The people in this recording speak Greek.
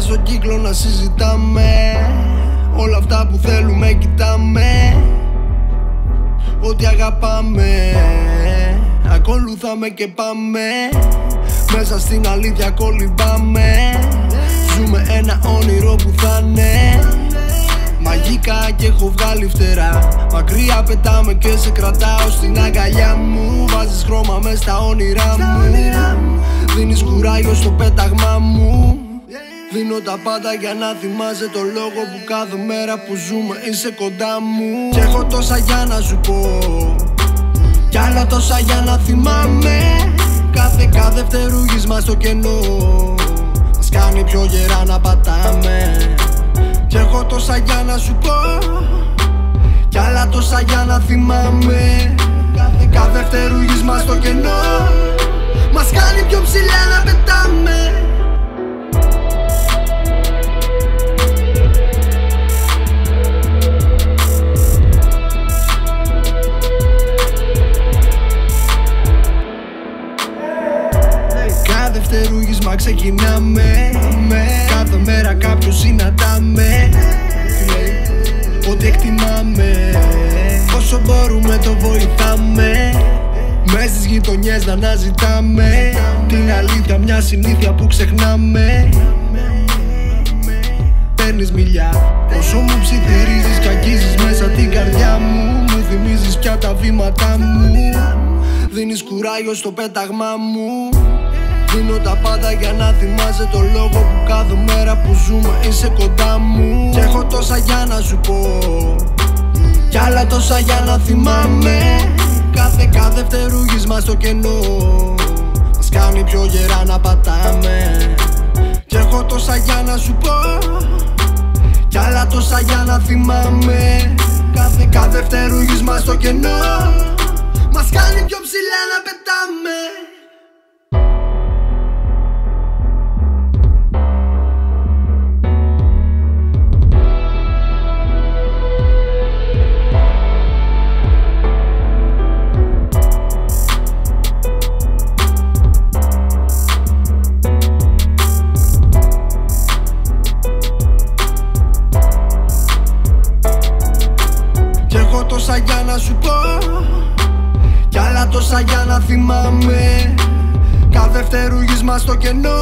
στον κύκλο να συζητάμε. Όλα αυτά που θέλουμε κοιτάμε. Ό,τι αγαπάμε Ακολουθάμε και πάμε. Μέσα στην αλήθεια κολυμπάμε. Ζούμε ένα όνειρο που θα είναι. Μαγικά και έχω βγάλει φτερά. Μακριά πετάμε και σε κρατάω στην αγκαλιά μου. Βάζεις χρώμα μες στα όνειρά μου. Δίνεις κουράγιο στο πέταγμά μου Δίνω τα πάντα για να θυμάσαι το λόγο που κάθε μέρα που ζούμε είσαι κοντά μου. Και έχω τόσα για να σου πω Κι άλλα τόσα για να θυμάμαι. Κάθε κάθε φτερούγισμα στο κενό Μας κάνει πιο γερά να πατάμε. Και έχω τόσα για να σου πω Κι άλλα τόσα για να θυμάμαι. Κάθε κάθε φτερούγισμα στο κενό Μας κάνει πιο ψηλά να πετάμε δευτερούγισμα ξεκινάμε. Κάθε μέρα κάποιος συναντάμε. Ό,τι εκτιμάμε. Όσο μπορούμε το βοηθάμε. Μες στις γειτονιές να αναζητάμε. Την αλήθεια μια συνήθεια που ξεχνάμε. Παίρνεις μιλιά. Όσο μου ψιθυρίζεις και αγγίζεις μέσα την καρδιά μου. Μου θυμίζεις πια τα βήματα μου. Δίνεις κουράγιο στο πέταγμα μου Δίνω τα πάντα για να θυμάσαι το λόγο που κάθε μέρα που ζούμε είσαι κοντά μου. Και έχω τόσα για να σου πω Κι άλλα τόσα για να θυμάμαι. Κάθε κάθε φτερούγισμα στο κενό Μας κάνει πιο γερά να πατάμε. Και έχω τόσα για να σου πω Κι άλλα τόσα για να θυμάμαι. Κάθε κάθε φτερούγισμα στο κενό Μας κάνει πιο ψηλά να τόσα για να σου πω. Κι άλλα τόσα για να θυμάμαι. Κάθε φτερούγισμα στο κενό